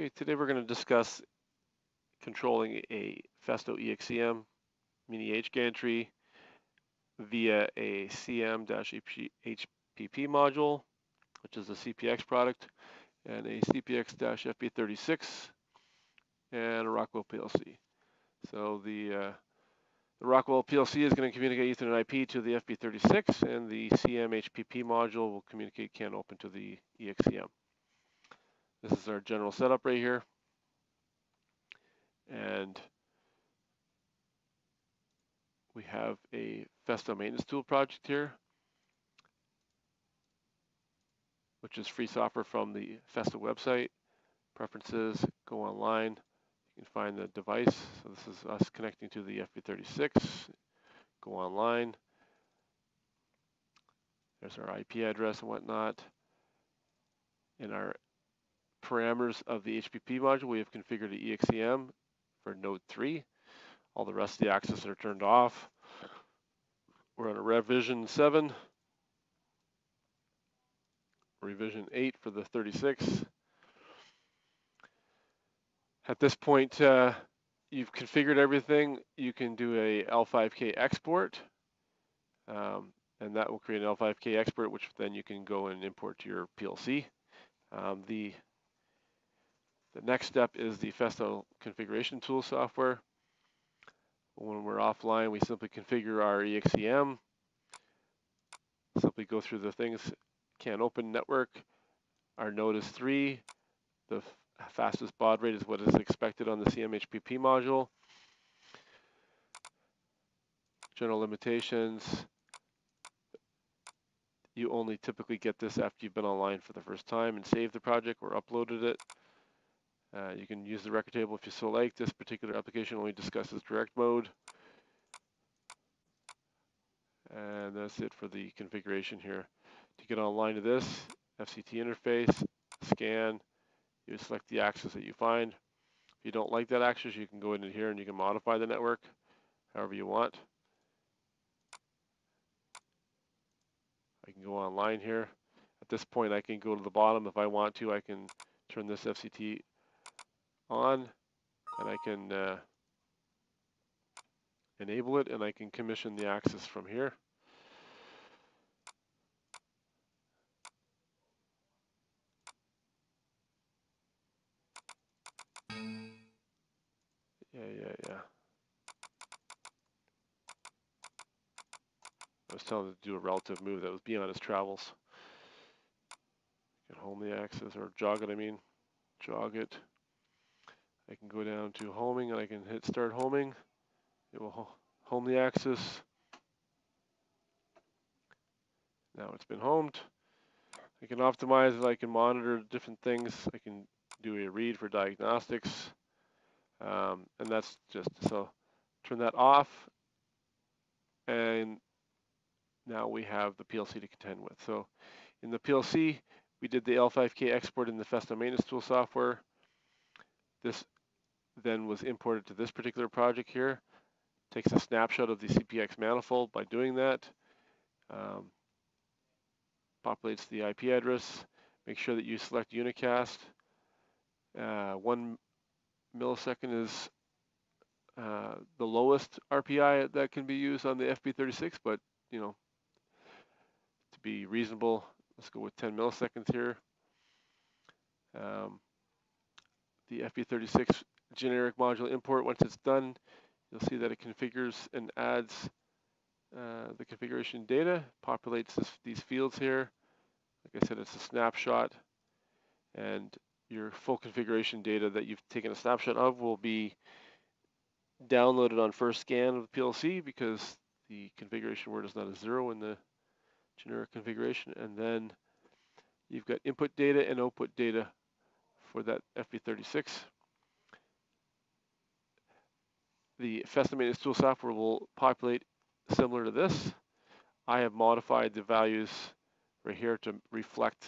Okay, today we're going to discuss controlling a Festo EXCM mini H gantry via a CM-HPP module, which is a CPX product, and a CPX-FB36 and a Rockwell PLC. So the, uh, the Rockwell PLC is going to communicate Ethernet IP to the FB36, and the CM-HPP module will communicate CANopen to the EXCM. This is our general setup right here. And we have a Festo maintenance tool project here, which is free software from the Festo website. Preferences, go online. You can find the device. So this is us connecting to the FB36. Go online. There's our IP address and whatnot. In our parameters of the HPP module, we have configured the EXCM for node 3. All the rest of the access are turned off. We're on a revision 7, revision 8 for the 36. At this point, uh, you've configured everything. You can do a L5K export, um, and that will create an L5K export, which then you can go and import to your PLC. Um, the the next step is the Festo configuration tool software. When we're offline, we simply configure our EXCM, simply go through the things, CANopen network, our node is 3, the fastest baud rate is what is expected on the CMHPP module. General limitations, you only typically get this after you've been online for the first time and saved the project or uploaded it. Uh, you can use the record table if you so like. This particular application only discusses direct mode. And that's it for the configuration here. To get online to this, FCT interface, scan, you select the access that you find. If you don't like that access, you can go into here and you can modify the network however you want. I can go online here. At this point, I can go to the bottom if I want to. I can turn this FCT on and I can uh, enable it and I can commission the axis from here. Yeah, yeah, yeah. I was telling him to do a relative move that was beyond his travels. Get home the axis, or jog it, I mean. Jog it. I can go down to homing and I can hit start homing. It will home the axis. Now it's been homed. I can optimize it, I can monitor different things. I can do a read for diagnostics. Um, and that's just, so turn that off. And now we have the PLC to contend with. So in the PLC, we did the L5K export in the Festo maintenance tool software. This then was imported to this particular project here. Takes a snapshot of the CPX manifold by doing that. Um, populates the IP address. Make sure that you select unicast. Uh, one millisecond is uh, the lowest RPI that can be used on the FB36, but you know, to be reasonable, let's go with 10 milliseconds here. Um, the FB36 generic module import. Once it's done, you'll see that it configures and adds uh, the configuration data, populates this, these fields here. Like I said, it's a snapshot, and your full configuration data that you've taken a snapshot of will be downloaded on first scan of the PLC because the configuration word is not a zero in the generic configuration. And then you've got input data and output data for that FB36. The Festo maintenance tool software will populate similar to this. I have modified the values right here to reflect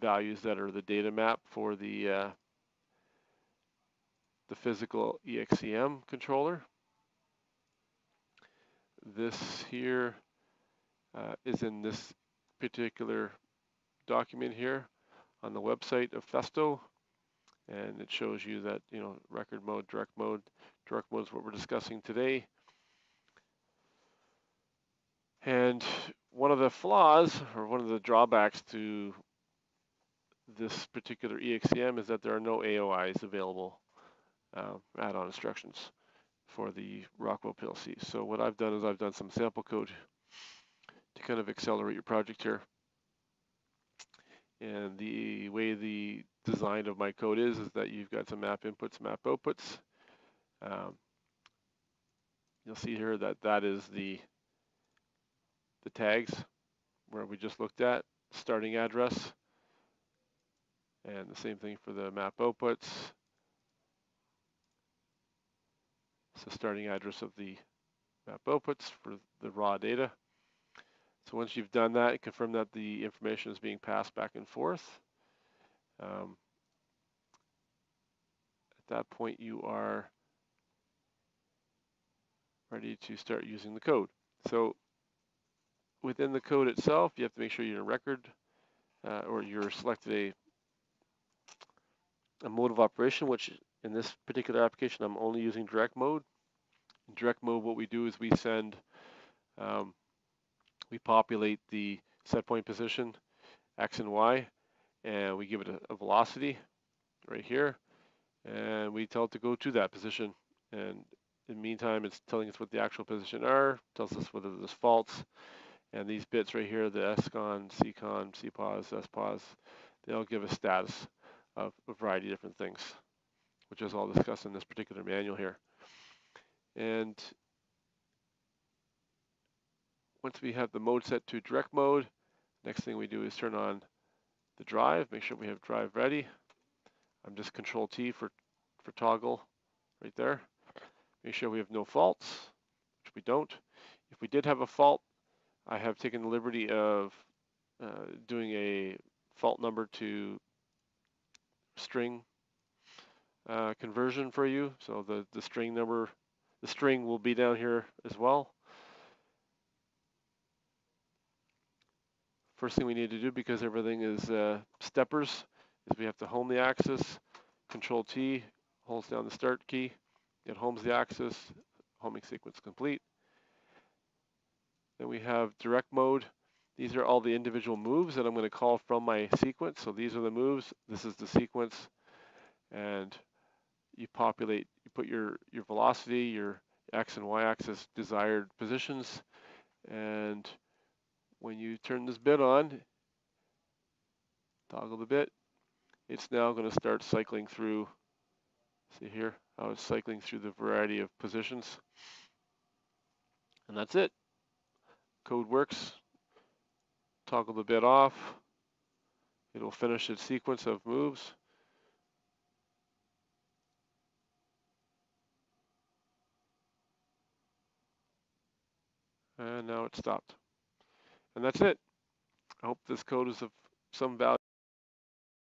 values that are the data map for the uh, the physical EXCM controller. This here uh, is in this particular document here on the website of Festo. And it shows you that, you know, record mode, direct mode. Direct mode is what we're discussing today. And one of the flaws, or one of the drawbacks to this particular EXCM is that there are no AOIs available, uh, add-on instructions for the Rockwell PLC. So what I've done is I've done some sample code to kind of accelerate your project here. And the way the design of my code is, is that you've got some map inputs, map outputs. Um, you'll see here that that is the the tags where we just looked at, starting address, and the same thing for the map outputs. So starting address of the map outputs for the raw data. So once you've done that, confirm that the information is being passed back and forth. Um, at that point, you are ready to start using the code. So within the code itself, you have to make sure you're in a record uh, or you're selected a a mode of operation, which in this particular application, I'm only using direct mode. In direct mode, what we do is we send, um, we populate the set point position, X and Y, and we give it a, a velocity right here, and we tell it to go to that position. And in the meantime, it's telling us what the actual position are, tells us whether there's faults, and these bits right here, the SCON, CCON, CPOS, SPOS, they'll give a status of a variety of different things, which is all discussed in this particular manual here. And once we have the mode set to direct mode, next thing we do is turn on the drive, make sure we have drive ready. I'm just control T for, for toggle right there. Make sure we have no faults, which we don't. If we did have a fault, I have taken the liberty of uh, doing a fault number to string uh, conversion for you. So the, the string number, the string will be down here as well. First thing we need to do, because everything is uh, steppers, is we have to home the axis, Control T holds down the start key, it homes the axis, homing sequence complete. Then we have direct mode. These are all the individual moves that I'm going to call from my sequence. So these are the moves. This is the sequence. And you populate, you put your, your velocity, your X and Y axis desired positions. And when you turn this bit on, toggle the bit, it's now going to start cycling through, see here, how it's cycling through the variety of positions. And that's it. Code works, toggle the bit off, it'll finish its sequence of moves. And now it stopped. And that's it. I hope this code is of some value.